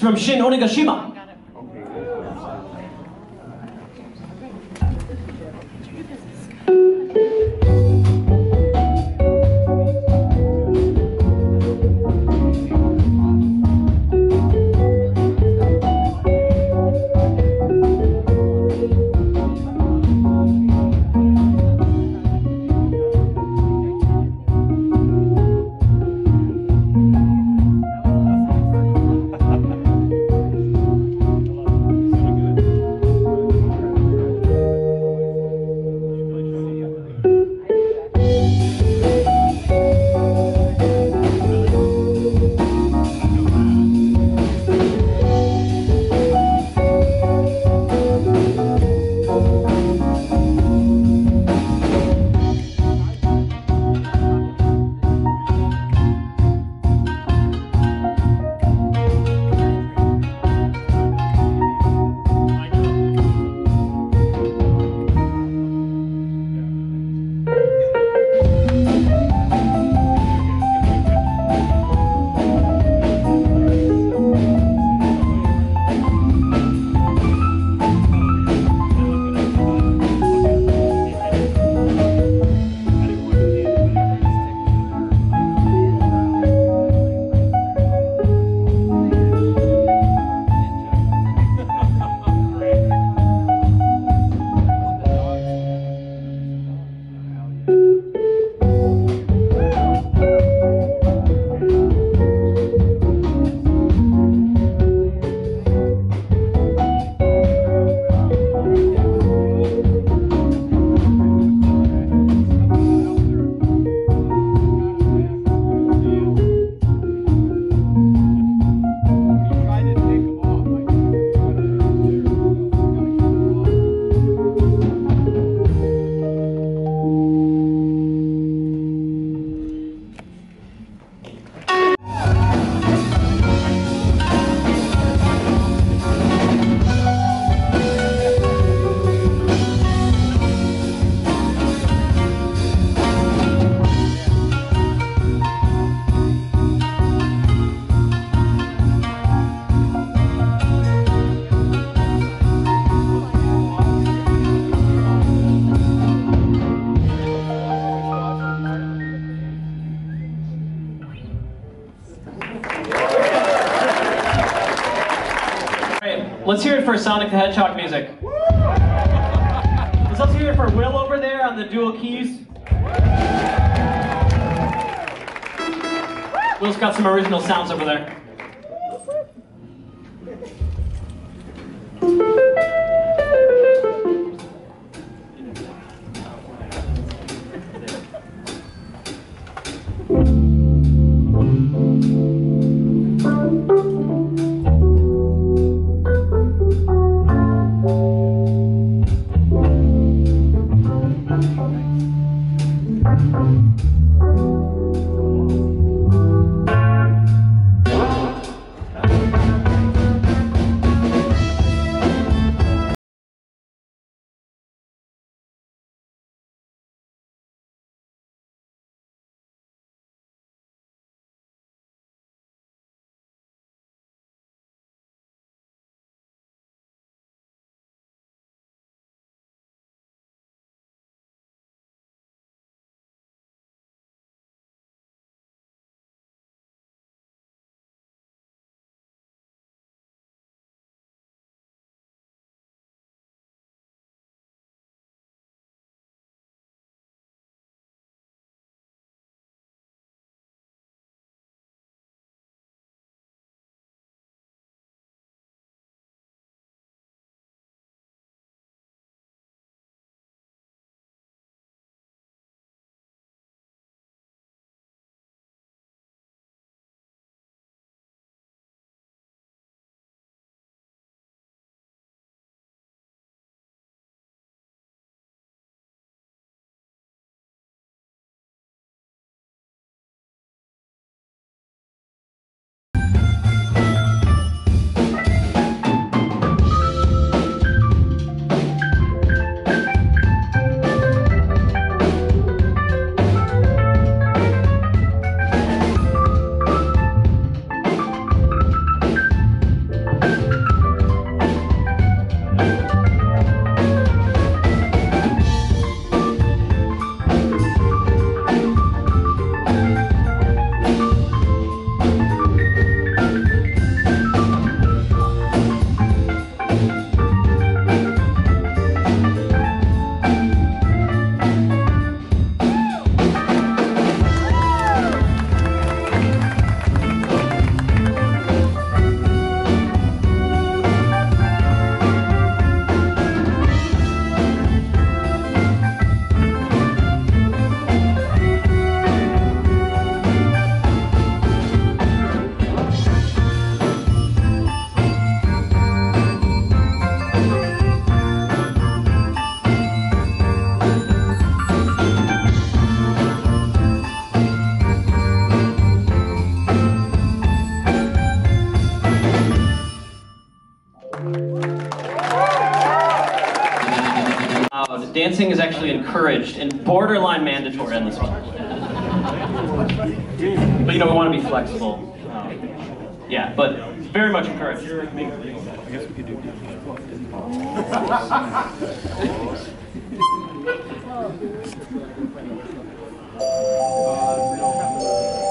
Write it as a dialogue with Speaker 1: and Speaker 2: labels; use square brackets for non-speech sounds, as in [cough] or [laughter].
Speaker 1: from Shin Onigashima. It for Sonic the Hedgehog music. Let's also hear it for Will over there on the dual keys. Will's got some original sounds over there. Encouraged and borderline mandatory on this one. But you know, we want to be flexible. Um, yeah, but very much encouraged.
Speaker 2: I don't remember that. [laughs]